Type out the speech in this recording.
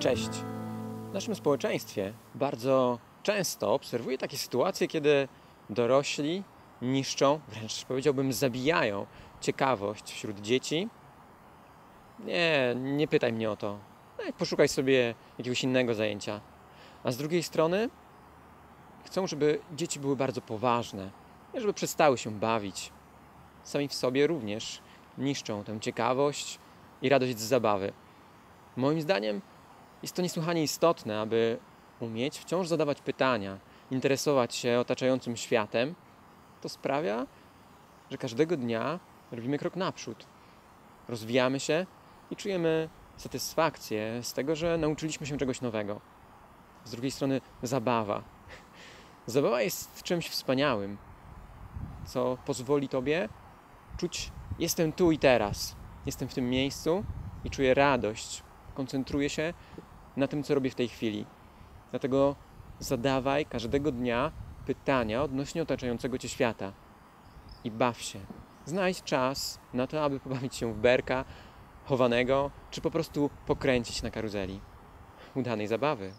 Cześć. W naszym społeczeństwie bardzo często obserwuję takie sytuacje, kiedy dorośli niszczą, wręcz powiedziałbym zabijają ciekawość wśród dzieci. Nie, nie pytaj mnie o to. No, poszukaj sobie jakiegoś innego zajęcia. A z drugiej strony chcą, żeby dzieci były bardzo poważne, żeby przestały się bawić. Sami w sobie również niszczą tę ciekawość i radość z zabawy. Moim zdaniem jest to niesłychanie istotne, aby umieć wciąż zadawać pytania, interesować się otaczającym światem. To sprawia, że każdego dnia robimy krok naprzód. Rozwijamy się i czujemy satysfakcję z tego, że nauczyliśmy się czegoś nowego. Z drugiej strony, zabawa. Zabawa jest czymś wspaniałym, co pozwoli tobie czuć: jestem tu i teraz, jestem w tym miejscu i czuję radość. Koncentruję się na tym, co robię w tej chwili. Dlatego zadawaj każdego dnia pytania odnośnie otaczającego cię świata i baw się. Znajdź czas na to, aby pobawić się w berka, chowanego, czy po prostu pokręcić na karuzeli. Udanej zabawy.